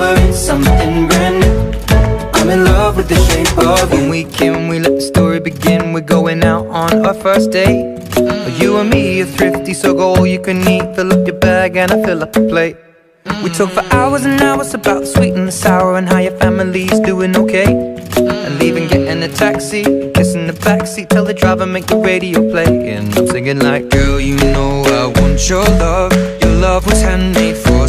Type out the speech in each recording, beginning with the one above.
Discovering something brand new. I'm in love with the shape of you When we came, we let the story begin. We're going out on our first date. You and me are thrifty, so go all you can eat. Fill up your bag and I fill up the plate. We talk for hours and hours about the sweet and the sour And how your family's doing okay. And leaving, getting a taxi Kissing the backseat, tell the driver make the radio play. And I'm singing like Girl, you know I want your love. Your love was handmade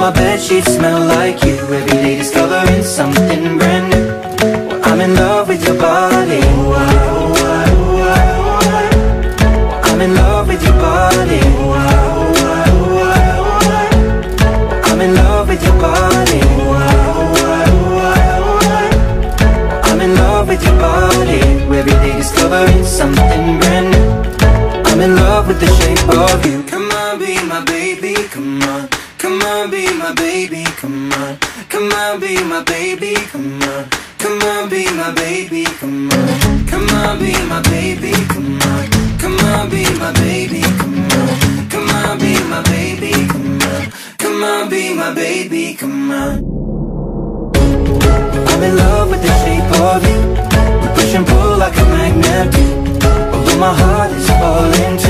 my bed sheets smell like you Every day discovering something brand new well, I'm in love with your body oh, oh, oh. I'm in love with your body. I'm in love with your body. I'm in love with your body Every day discovering something brand new I'm in love with the shape of you be my baby, come on. Come on, be my baby, come on. Come on, be my baby, come on. Come on, be my baby, come on. Come on, be my baby, come on. Come on, be my baby, come on. Come on, be my baby, come on. I'm in love with the shape of you. We push and pull like a magnet Although my heart is falling too